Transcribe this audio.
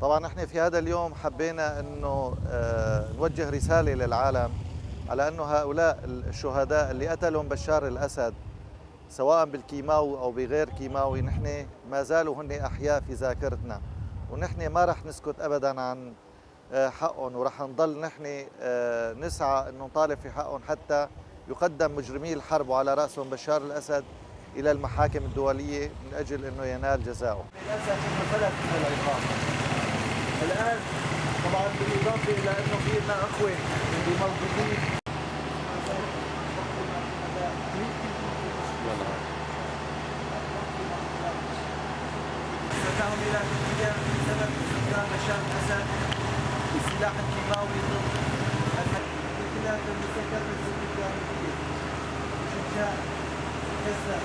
طبعا إحنا في هذا اليوم حبينا إنه آه، نوجه رسالة للعالم على إنه هؤلاء الشهداء اللي قتلهم بشار الأسد سواء بالكيماوي أو بغير كيماوي نحن ما زالوا هن أحياء في ذاكرتنا ونحن ما رح نسكت ابدا عن حقهم ورح نضل نحن آه، نسعى إنه نطالب في حقهم حتى يقدم مجرمي الحرب وعلى رأسهم بشار الأسد إلى المحاكم الدولية من أجل إنه ينال جزاؤه. للاسف انه فلت من العقاب الآن طبعا بالإضافة إلى إنه في لنا اخوه اللي موجودين. استدعاهم إلى تركيا بسبب استخدام بشار الأسد. لسلاح كيماوي ضد الائتلاف المتكرر الجانبيه شجاع غزه